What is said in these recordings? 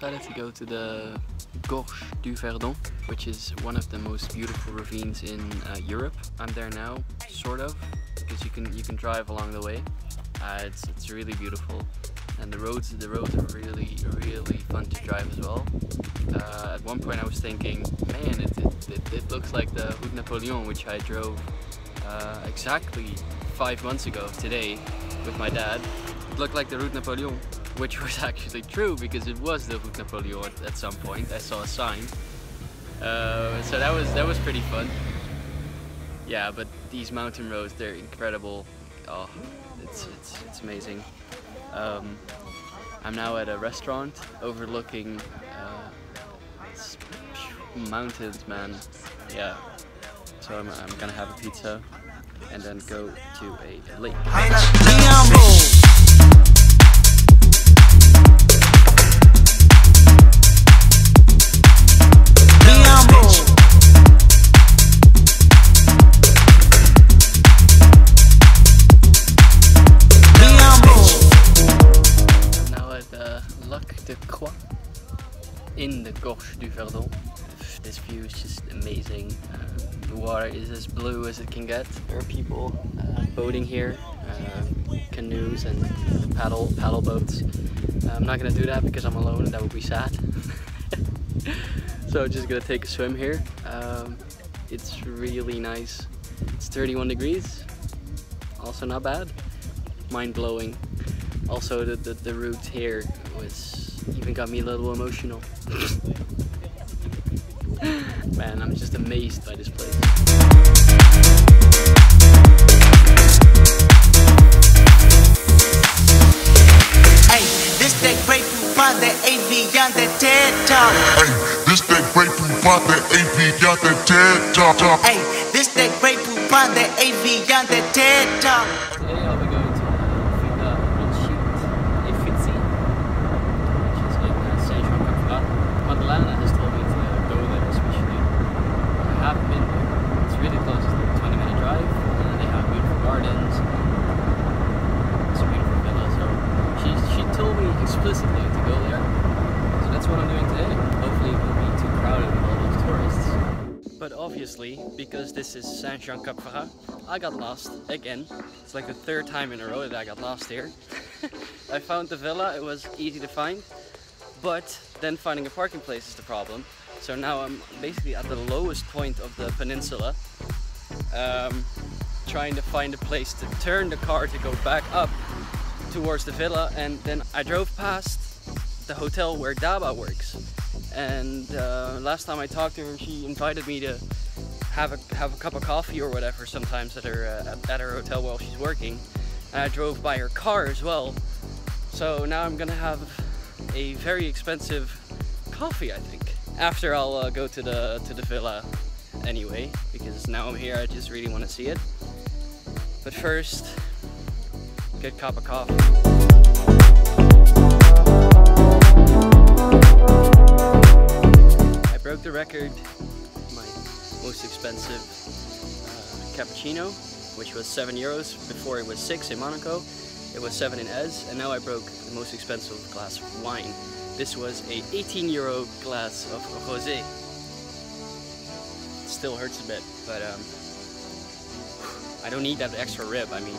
decided to go to the Gorge du Verdon, which is one of the most beautiful ravines in uh, Europe. I'm there now, sort of, because you can you can drive along the way. Uh, it's it's really beautiful, and the roads the roads are really really fun to drive as well. Uh, at one point I was thinking, man, it, it, it, it looks like the Route Napoleon, which I drove uh, exactly five months ago today with my dad. It looked like the Route Napoleon which was actually true because it was the Route Napoleon at, at some point. I saw a sign. Uh, so that was that was pretty fun. Yeah, but these mountain roads, they're incredible. Oh, it's it's, it's amazing. Um, I'm now at a restaurant overlooking uh, mountains, man. Yeah. So I'm, I'm gonna have a pizza and then go to a lake. Gorge du Verdon. This view is just amazing. Uh, the water is as blue as it can get. There are people uh, boating here, uh, canoes and paddle paddle boats. I'm not gonna do that because I'm alone and that would be sad. so just gonna take a swim here. Um, it's really nice. It's 31 degrees, also not bad. Mind blowing. Also the, the, the route here was even got me a little emotional. Man, I'm just amazed by this place. Hey, this that Grey Poupon, that AV on the TED Talk. Hey, this that Grey Poupon, that Evian the TED Talk. Hey, this that Grey Poupon, that AV on the TED Talk. explicitly to go there. So that's what I'm doing today. Hopefully it won't be too crowded with all those tourists. But obviously, because this is Saint-Jean-Cap-Ferrat, I got lost again. It's like the third time in a row that I got lost here. I found the villa, it was easy to find, but then finding a parking place is the problem. So now I'm basically at the lowest point of the peninsula, um, trying to find a place to turn the car to go back up towards the villa and then I drove past the hotel where Daba works. And uh, last time I talked to her she invited me to have a have a cup of coffee or whatever sometimes at her uh, at her hotel while she's working. And I drove by her car as well. So now I'm gonna have a very expensive coffee I think after I'll uh, go to the to the villa anyway because now I'm here I just really want to see it but first good cup of coffee. I broke the record, my most expensive uh, cappuccino, which was 7 euros. Before it was 6 in Monaco, it was 7 in Eze, and now I broke the most expensive glass of wine. This was a 18 euro glass of rosé. Still hurts a bit, but um, I don't need that extra rib. I mean,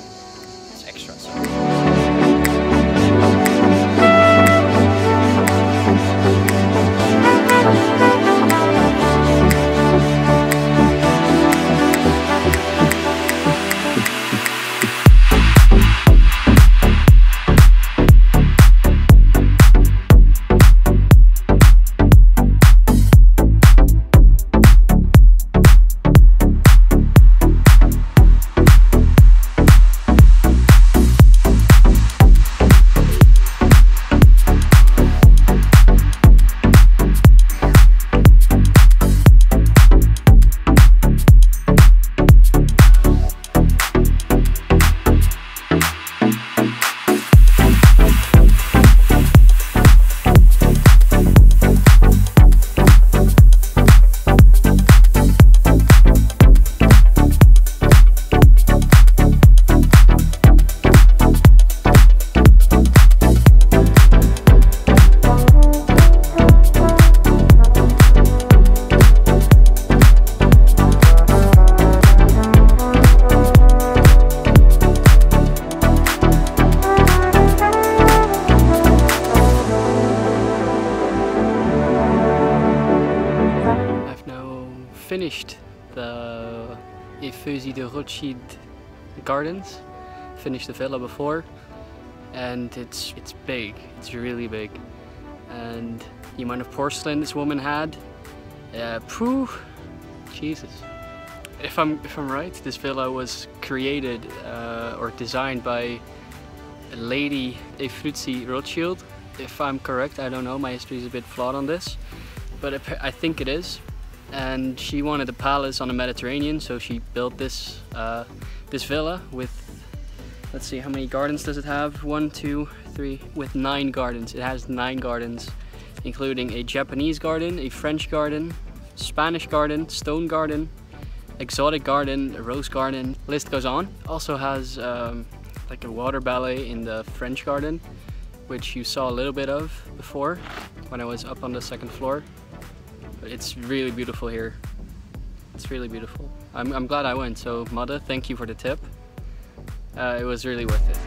extras. Ephrussi de Rothschild Gardens. Finished the villa before and it's it's big. It's really big. And the amount of porcelain this woman had, uh, Jesus. If I'm if I'm right, this villa was created uh, or designed by Lady Ephrussi Rothschild. If I'm correct, I don't know. My history is a bit flawed on this, but I think it is. And she wanted a palace on the Mediterranean, so she built this uh, this villa with let's see how many gardens does it have? One two three with nine gardens. It has nine gardens including a Japanese garden a French garden Spanish garden stone garden exotic garden a rose garden. List goes on. Also has um, like a water ballet in the French garden which you saw a little bit of before when I was up on the second floor it's really beautiful here. It's really beautiful. I'm, I'm glad I went. So Mother thank you for the tip. Uh, it was really worth it.